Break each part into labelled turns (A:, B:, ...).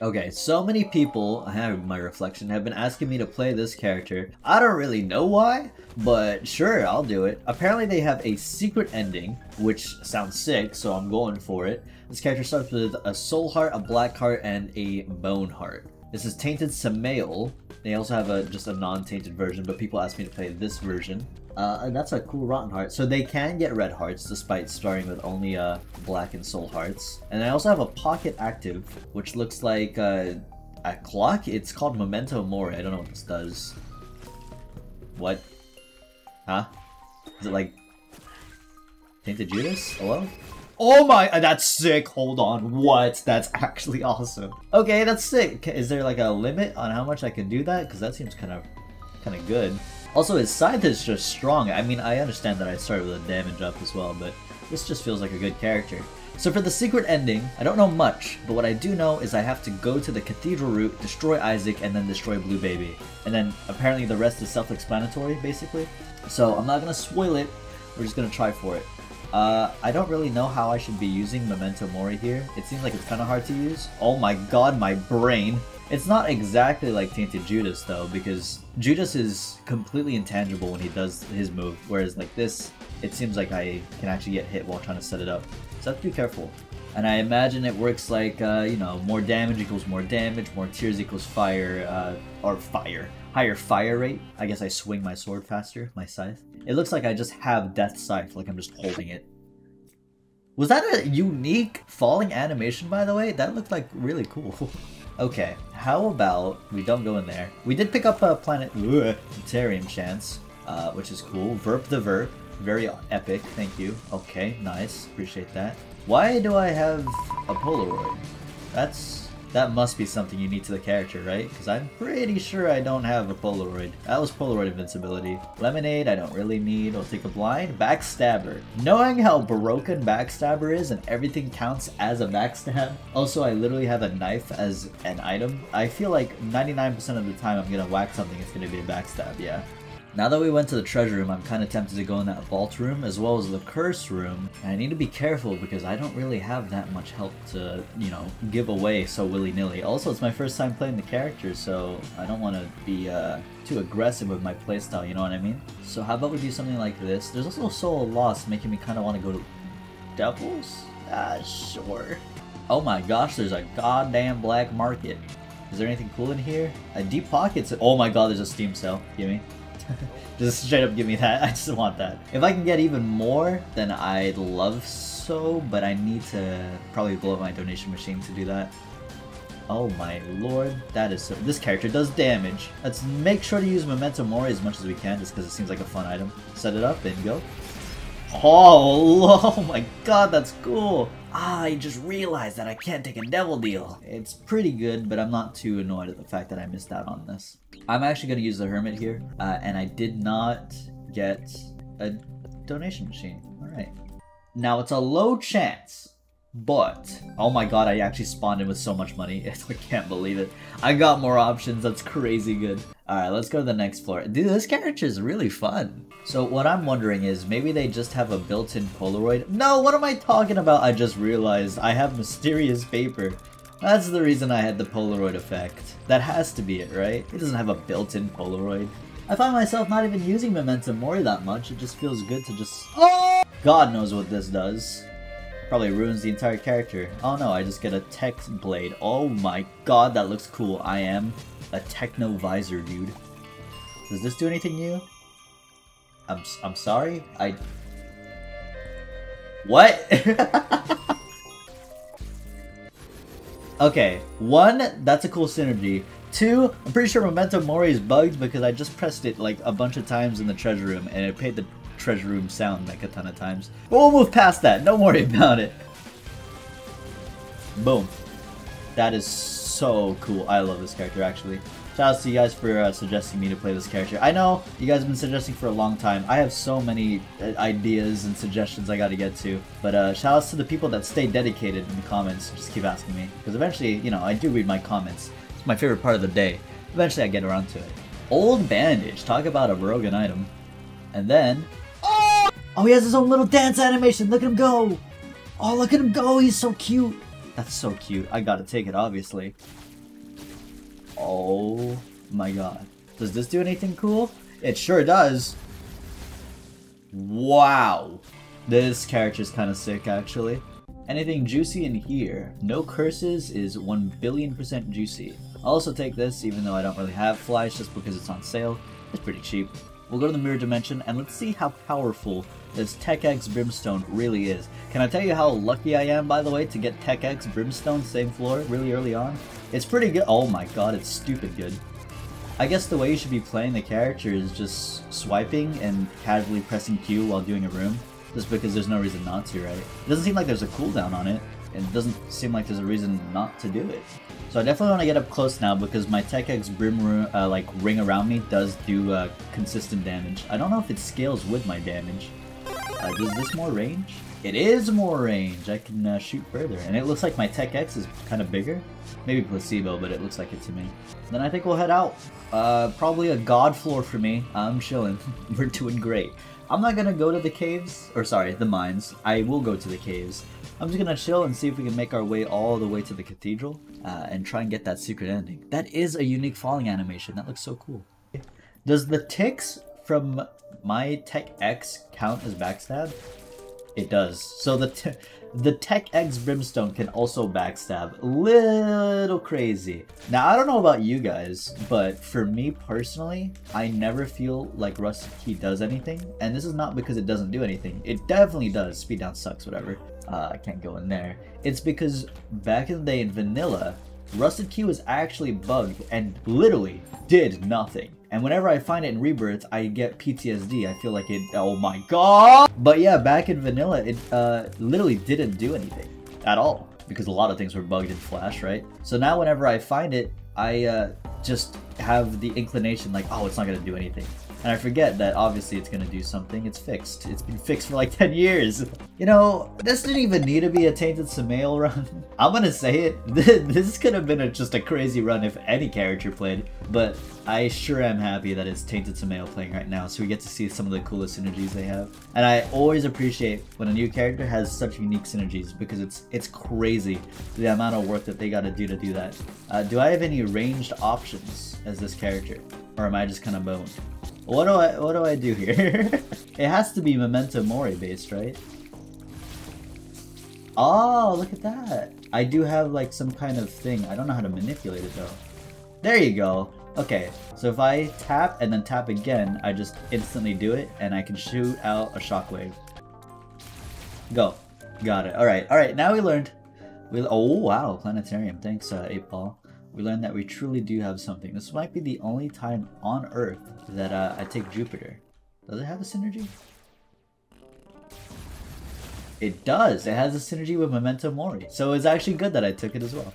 A: Okay, so many people, I have my reflection, have been asking me to play this character. I don't really know why, but sure, I'll do it. Apparently they have a secret ending, which sounds sick, so I'm going for it. This character starts with a soul heart, a black heart, and a bone heart. This is Tainted Samael. They also have a just a non-tainted version, but people ask me to play this version. Uh, that's a cool Rotten Heart. So they can get red hearts despite starting with only uh, black and soul hearts. And I also have a pocket active, which looks like uh, a clock. It's called Memento Mori. I don't know what this does. What? Huh? Is it like Tainted Judas? Hello? Oh my, uh, that's sick. Hold on. What? That's actually awesome. Okay, that's sick. Is there like a limit on how much I can do that? Because that seems kind of, kind of good. Also, his scythe is just strong. I mean, I understand that I started with a damage up as well, but this just feels like a good character. So for the secret ending, I don't know much, but what I do know is I have to go to the Cathedral route, destroy Isaac, and then destroy Blue Baby. And then apparently the rest is self-explanatory, basically. So I'm not gonna spoil it, we're just gonna try for it. Uh, I don't really know how I should be using Memento Mori here. It seems like it's kind of hard to use. Oh my god, my brain. It's not exactly like Tainted Judas though, because Judas is completely intangible when he does his move, whereas like this, it seems like I can actually get hit while trying to set it up. So I have to be careful. And I imagine it works like, uh, you know, more damage equals more damage, more tears equals fire, uh, or fire. Higher fire rate. I guess I swing my sword faster, my scythe. It looks like I just have Death Scythe, like I'm just holding it. Was that a unique falling animation, by the way? That looked like really cool. okay, how about we don't go in there. We did pick up a Planetarium chance, uh, which is cool. Verp the Verp, very epic, thank you. Okay, nice, appreciate that. Why do I have a Polaroid? That's that must be something unique to the character, right? Because I'm pretty sure I don't have a Polaroid. That was Polaroid invincibility. Lemonade, I don't really need. I'll take a blind. Backstabber. Knowing how broken Backstabber is and everything counts as a backstab. Also, I literally have a knife as an item. I feel like 99% of the time I'm gonna whack something, it's gonna be a backstab, yeah. Now that we went to the treasure room, I'm kind of tempted to go in that vault room as well as the curse room. And I need to be careful because I don't really have that much help to, you know, give away so willy-nilly. Also, it's my first time playing the character, so I don't want to be uh, too aggressive with my playstyle, you know what I mean? So how about we do something like this? There's also Soul Lost making me kind of want to go to Devils? Ah, sure. Oh my gosh, there's a goddamn black market. Is there anything cool in here? A deep pockets. Oh my god, there's a Steam sale. Gimme. just straight up give me that. I just want that. If I can get even more, then I'd love so, but I need to probably blow up my donation machine to do that. Oh my lord, that is so- this character does damage. Let's make sure to use Memento Mori as much as we can, just because it seems like a fun item. Set it up and go. Oh, oh my god, that's cool! Ah, I just realized that I can't take a devil deal. It's pretty good, but I'm not too annoyed at the fact that I missed out on this. I'm actually going to use the Hermit here, uh, and I did not get a donation machine. Alright. Now, it's a low chance, but... Oh my god, I actually spawned in with so much money. I can't believe it. I got more options. That's crazy good. Alright, let's go to the next floor. Dude, this character is really fun. So what I'm wondering is, maybe they just have a built-in Polaroid? No, what am I talking about? I just realized I have mysterious paper. That's the reason I had the Polaroid effect. That has to be it, right? It doesn't have a built-in Polaroid. I find myself not even using Memento Mori that much, it just feels good to just... Oh! God knows what this does. Probably ruins the entire character. Oh no, I just get a tech blade. Oh my god, that looks cool. I am a techno visor, dude. Does this do anything new? I'm I'm sorry. I. What? okay, one, that's a cool synergy. Two, I'm pretty sure Memento Mori is bugged because I just pressed it like a bunch of times in the treasure room and it paid the treasure room sound like a ton of times. But we'll move past that. Don't worry about it. Boom. That is so cool. I love this character actually. Shout out to you guys for uh, suggesting me to play this character. I know you guys have been suggesting for a long time. I have so many uh, ideas and suggestions I gotta get to. But uh, shout outs to the people that stay dedicated in the comments. Just keep asking me. Because eventually, you know, I do read my comments. It's my favorite part of the day. Eventually I get around to it. Old Bandage. Talk about a broken item. And then... Oh! He has his own little dance animation. Look at him go! Oh, look at him go. He's so cute. That's so cute. I gotta take it, obviously. Oh my god. Does this do anything cool? It sure does. Wow. This character is kind of sick, actually. Anything juicy in here? No curses is 1 billion percent juicy. I'll also take this, even though I don't really have flies, just because it's on sale. It's pretty cheap. We'll go to the mirror dimension, and let's see how powerful this Tech X Brimstone really is. Can I tell you how lucky I am, by the way, to get Tech X Brimstone same floor really early on? It's pretty good. Oh my god, it's stupid good. I guess the way you should be playing the character is just swiping and casually pressing Q while doing a room, just because there's no reason not to, right? It doesn't seem like there's a cooldown on it, and it doesn't seem like there's a reason not to do it. So I definitely want to get up close now because my Tech X Brim uh, like ring around me does do uh, consistent damage. I don't know if it scales with my damage. Uh, is this more range? It is more range! I can uh, shoot further. And it looks like my Tech X is kind of bigger. Maybe placebo, but it looks like it to me. Then I think we'll head out. Uh, probably a god floor for me. I'm chilling. We're doing great. I'm not gonna go to the caves, or sorry, the mines. I will go to the caves. I'm just gonna chill and see if we can make our way all the way to the cathedral uh, and try and get that secret ending. That is a unique falling animation. That looks so cool. Does the ticks from my Tech X count as backstab? It does. So the the Tech X Brimstone can also backstab. Little crazy. Now, I don't know about you guys, but for me personally, I never feel like Rusted Key does anything. And this is not because it doesn't do anything. It definitely does. Speed down sucks, whatever. Uh, I can't go in there. It's because back in the day in Vanilla, Rusted Key was actually bugged and literally did nothing. And whenever I find it in Rebirth, I get PTSD. I feel like it, oh my god! But yeah, back in Vanilla, it uh, literally didn't do anything at all. Because a lot of things were bugged in Flash, right? So now whenever I find it, I uh, just have the inclination like, oh, it's not gonna do anything. And I forget that obviously it's gonna do something. It's fixed. It's been fixed for like 10 years. You know, this didn't even need to be a Tainted Samael run. I'm gonna say it. This could have been a, just a crazy run if any character played. But I sure am happy that it's Tainted Samael playing right now, so we get to see some of the coolest synergies they have. And I always appreciate when a new character has such unique synergies because it's it's crazy the amount of work that they gotta do to do that. Uh, do I have any ranged options as this character? Or am I just kind of boned? What do I what do I do here? it has to be Memento Mori based, right? Oh, look at that. I do have like some kind of thing. I don't know how to manipulate it though. There you go. Okay, so if I tap and then tap again, I just instantly do it and I can shoot out a shockwave. Go. Got it. Alright, alright, now we learned. We, oh wow, planetarium. Thanks, uh, 8 Ball we learned that we truly do have something. This might be the only time on Earth that uh, I take Jupiter. Does it have a synergy? It does! It has a synergy with Memento Mori. So it's actually good that I took it as well.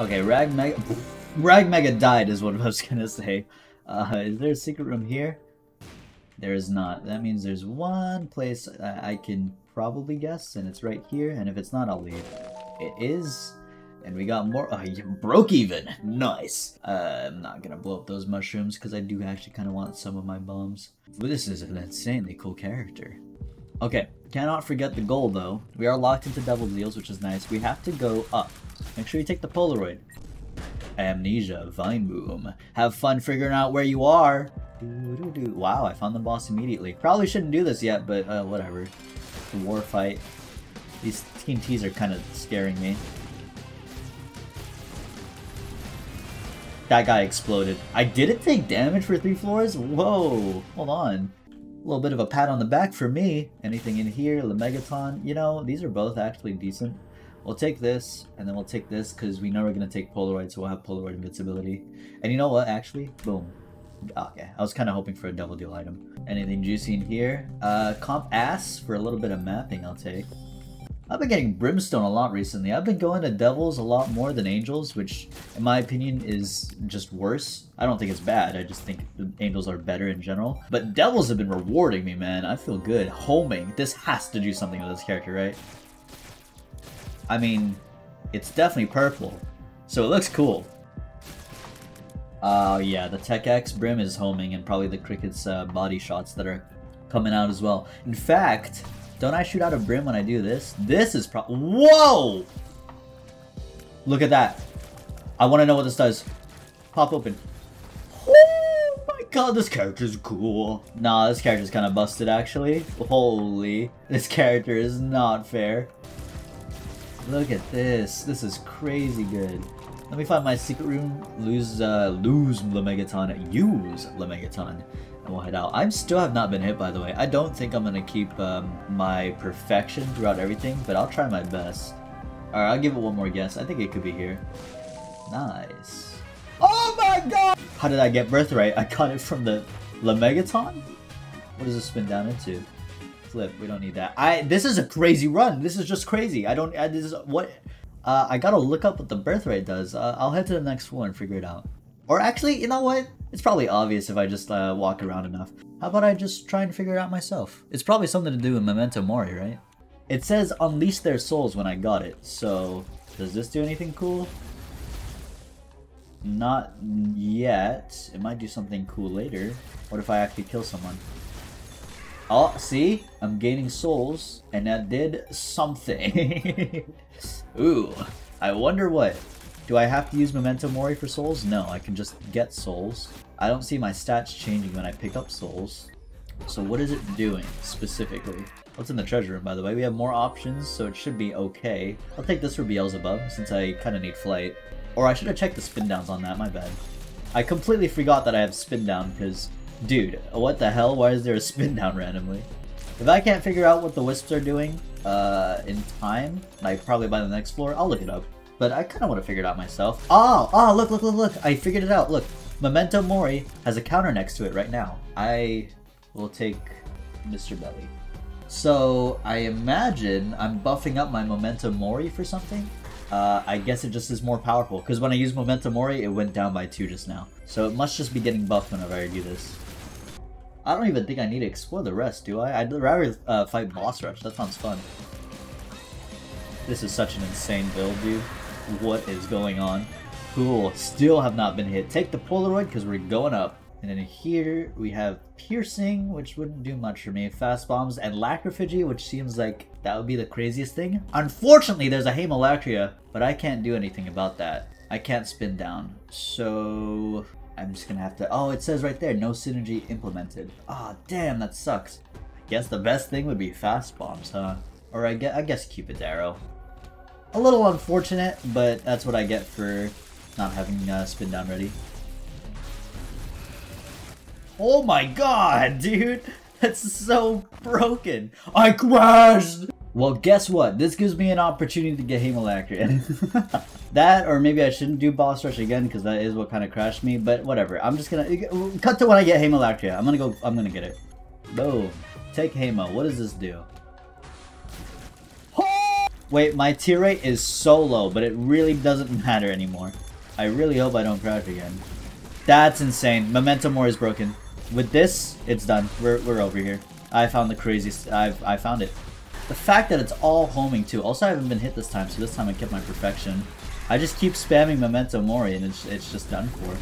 A: Okay, Rag Mega... Rag Mega died is what I was gonna say. Uh, is there a secret room here? There is not. That means there's one place I can probably guess, and it's right here, and if it's not, I'll leave. It is and we got more- oh, you broke even! Nice! Uh, I'm not gonna blow up those mushrooms because I do actually kind of want some of my bombs. But this is an insanely cool character. Okay, cannot forget the goal though. We are locked into double Deals, which is nice. We have to go up. Make sure you take the Polaroid. Amnesia, Vine Boom. Have fun figuring out where you are. Wow, I found the boss immediately. Probably shouldn't do this yet, but uh, whatever. War fight. These TNTs are kind of scaring me. That guy exploded. I didn't take damage for three floors? Whoa, hold on. A little bit of a pat on the back for me. Anything in here? Lemegeton? You know, these are both actually decent. We'll take this, and then we'll take this, because we know we're going to take Polaroid, so we'll have Polaroid invincibility. And you know what, actually? Boom. Okay, I was kind of hoping for a double deal item. Anything juicy in here? Uh, compass for a little bit of mapping I'll take. I've been getting Brimstone a lot recently. I've been going to Devils a lot more than Angels, which in my opinion is just worse. I don't think it's bad, I just think Angels are better in general. But Devils have been rewarding me, man. I feel good. Homing. This has to do something with this character, right? I mean, it's definitely purple, so it looks cool. Oh uh, yeah, the Tech X Brim is homing and probably the Cricket's uh, body shots that are coming out as well. In fact, don't I shoot out a brim when I do this? This is pro- Whoa! Look at that. I want to know what this does. Pop open. Oh my god, this character's cool. Nah, this character's kind of busted actually. Holy, this character is not fair. Look at this. This is crazy good. Let me find my secret room. Lose, uh, lose Lemegeton. Use Lemegeton. And we'll head out. I still have not been hit, by the way. I don't think I'm gonna keep um, my perfection throughout everything, but I'll try my best. Alright, I'll give it one more guess. I think it could be here. Nice. Oh my god! How did I get birthright? I got it from the Lemegeton? What does this spin down into? Flip, we don't need that. I This is a crazy run. This is just crazy. I don't, I, this is, what? Uh, I gotta look up what the birthright does. Uh, I'll head to the next floor and figure it out. Or actually, you know what? It's probably obvious if I just uh, walk around enough. How about I just try and figure it out myself? It's probably something to do with Memento Mori, right? It says unleash their souls when I got it, so does this do anything cool? Not yet. It might do something cool later. What if I actually kill someone? Oh, see? I'm gaining souls, and that did something. Ooh, I wonder what. Do I have to use Memento Mori for souls? No, I can just get souls. I don't see my stats changing when I pick up souls. So what is it doing, specifically? What's in the treasure room, by the way? We have more options, so it should be okay. I'll take this for Beelzebub, since I kind of need flight. Or I should have checked the spin downs on that, my bad. I completely forgot that I have spin down, because, dude, what the hell? Why is there a spin down randomly? If I can't figure out what the wisps are doing uh, in time, like probably by the next floor, I'll look it up. But I kind of want to figure it out myself. Oh, oh, look, look, look, look. I figured it out. Look, Memento Mori has a counter next to it right now. I will take Mr. Belly. So I imagine I'm buffing up my Memento Mori for something. Uh, I guess it just is more powerful, because when I use Memento Mori, it went down by 2 just now. So it must just be getting buffed whenever I do this. I don't even think I need to explore the rest, do I? I'd rather uh, fight Boss Rush, that sounds fun. This is such an insane build, dude. What is going on? Cool, still have not been hit. Take the Polaroid, because we're going up. And then here we have Piercing, which wouldn't do much for me. Fast Bombs and Lachryphagy, which seems like that would be the craziest thing. Unfortunately, there's a Haemolacria, but I can't do anything about that. I can't spin down. So I'm just gonna have to... Oh, it says right there, no synergy implemented. Ah, oh, damn, that sucks. I guess the best thing would be fast bombs, huh? Or I guess, I guess Cupid's arrow. A little unfortunate, but that's what I get for not having uh, spin down ready. Oh my god, dude! That's so broken! I crashed! Well, guess what? This gives me an opportunity to get Haemolacria. that, or maybe I shouldn't do Boss Rush again, because that is what kind of crashed me, but whatever. I'm just gonna... Cut to when I get Haemolacria. I'm gonna go... I'm gonna get it. Boom. Take Hamo. What does this do? Wait, my tear rate is so low, but it really doesn't matter anymore. I really hope I don't crash again. That's insane. Memento Mori is broken. With this, it's done. We're, we're over here. I found the craziest... I've, I found it. The fact that it's all homing too. Also, I haven't been hit this time, so this time I kept my perfection. I just keep spamming Memento Mori and it's, it's just done for.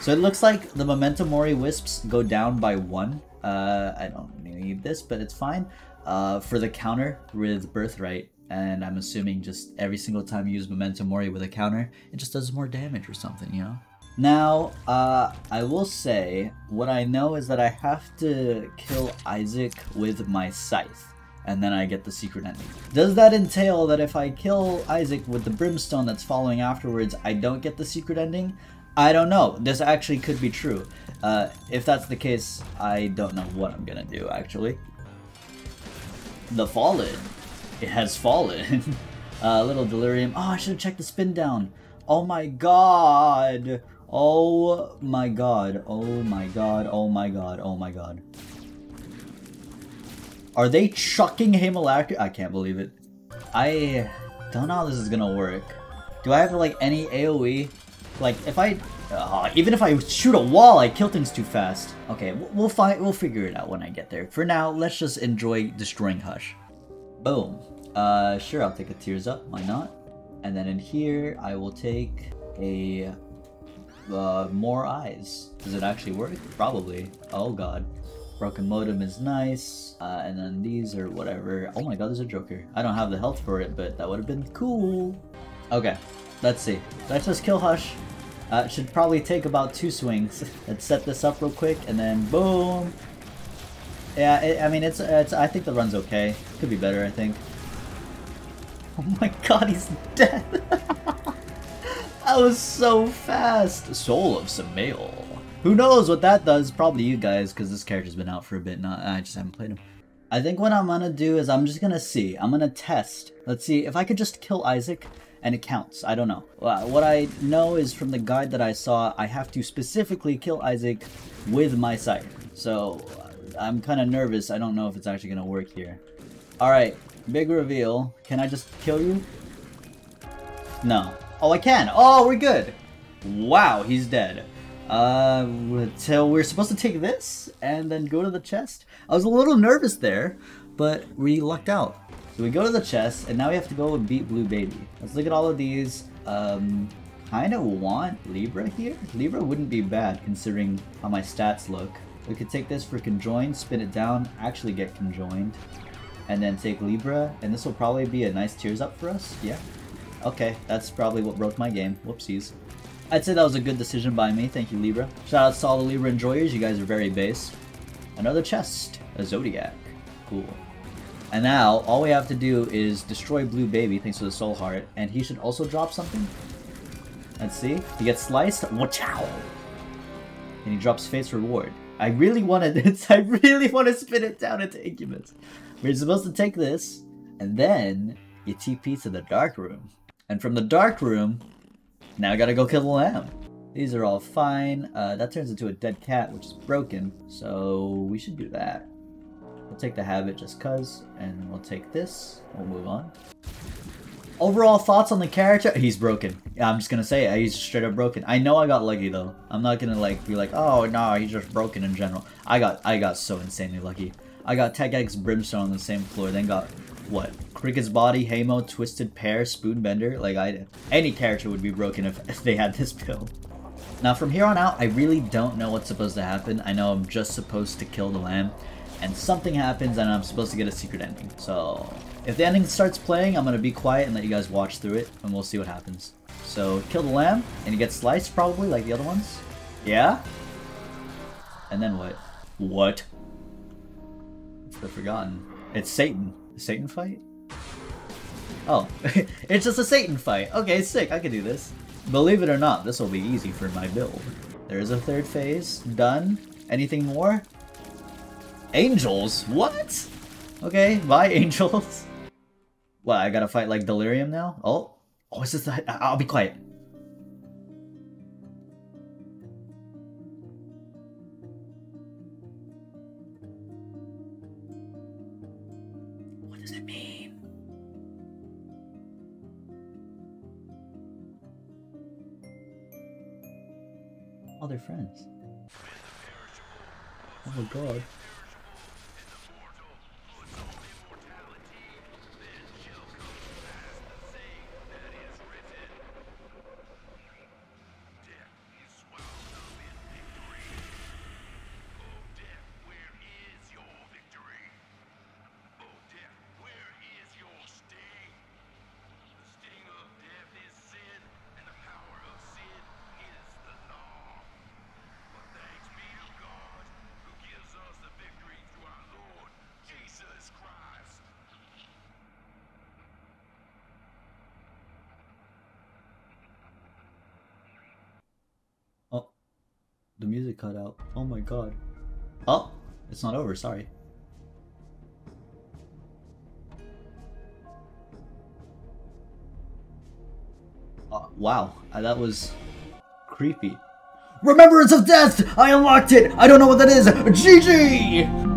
A: So it looks like the Memento Mori Wisps go down by one. Uh, I don't need this, but it's fine. Uh, for the counter with Birthright, and I'm assuming just every single time you use Memento Mori with a counter, it just does more damage or something, you know? Now, uh, I will say, what I know is that I have to kill Isaac with my scythe and then I get the secret ending. Does that entail that if I kill Isaac with the brimstone that's following afterwards, I don't get the secret ending? I don't know. This actually could be true. Uh, if that's the case, I don't know what I'm gonna do, actually. The Fallen. It has fallen. A uh, little delirium. Oh, I should have checked the spin down. Oh my god. Oh my god. Oh my god. Oh my god. Oh my god. Are they chucking Haemolacria? I can't believe it. I don't know how this is gonna work. Do I have like any AoE? Like if I, uh, even if I shoot a wall, I kill things too fast. Okay, we'll find, we'll figure it out when I get there. For now, let's just enjoy destroying Hush. Boom. Uh, sure, I'll take a Tears Up. Why not? And then in here, I will take a uh, more eyes. Does it actually work? Probably. Oh god. Broken modem is nice. Uh, and then these are whatever. Oh my god, there's a Joker. I don't have the health for it, but that would have been cool. Okay. let's see. Let's just kill Hush. Uh, should probably take about two swings. Let's set this up real quick, and then boom. Yeah, it, I mean, it's, it's. I think the run's okay. Could be better, I think. Oh my god, he's dead! that was so fast! Soul of Samael. Who knows what that does? Probably you guys, because this character's been out for a bit. Not, I just haven't played him. I think what I'm gonna do is I'm just gonna see. I'm gonna test. Let's see if I could just kill Isaac and it counts. I don't know. What I know is from the guide that I saw, I have to specifically kill Isaac with my sight. So I'm kind of nervous. I don't know if it's actually going to work here. Alright, big reveal. Can I just kill you? No. Oh, I can. Oh, we're good. Wow, he's dead. Uh, so we're supposed to take this and then go to the chest. I was a little nervous there, but we lucked out. So we go to the chest, and now we have to go and beat Blue Baby. Let's look at all of these. Um, kind of want Libra here. Libra wouldn't be bad considering how my stats look. We could take this for conjoined, spin it down, actually get conjoined, and then take Libra, and this will probably be a nice tears up for us. Yeah. Okay, that's probably what broke my game. Whoopsies. I'd say that was a good decision by me. Thank you, Libra. Shout out to all the Libra enjoyers. You guys are very base. Another chest. A Zodiac. Cool. And now, all we have to do is destroy Blue Baby thanks to the Soul Heart, and he should also drop something. Let's see. He gets sliced. Watch out! And he drops Fate's Reward. I really wanted this. I really want to spin it down into Incubus. We're supposed to take this, and then you TP to the Dark Room. And from the Dark Room, now I gotta go kill the lamb. These are all fine. Uh, that turns into a dead cat, which is broken, so we should do that. We'll take the habit just cuz, and we'll take this. We'll move on. Overall thoughts on the character? He's broken. Yeah, I'm just gonna say it. He's straight up broken. I know I got lucky though. I'm not gonna like be like, oh no, he's just broken in general. I got I got so insanely lucky. I got Tech X Brimstone on the same floor, then got what? Cricket's Body, Hamo, Twisted Pair, Spoonbender. Like I any character would be broken if, if they had this build. Now from here on out, I really don't know what's supposed to happen. I know I'm just supposed to kill the lamb and something happens and I'm supposed to get a secret ending. So if the ending starts playing, I'm going to be quiet and let you guys watch through it and we'll see what happens. So kill the lamb and you get sliced probably like the other ones. Yeah? And then what? What? It's the forgotten. It's Satan. Satan fight? Oh, it's just a Satan fight. Okay, sick. I can do this. Believe it or not, this will be easy for my build. There's a third phase. Done. Anything more? Angels? What? Okay, bye angels. What, I gotta fight like Delirium now? Oh, oh, is this the- I'll be quiet. What does it mean? Oh, they're friends. Oh my god. The music cut out. Oh my god. Oh, it's not over, sorry. Uh, wow, uh, that was creepy. Remembrance of Death! I unlocked it! I don't know what that is! GG!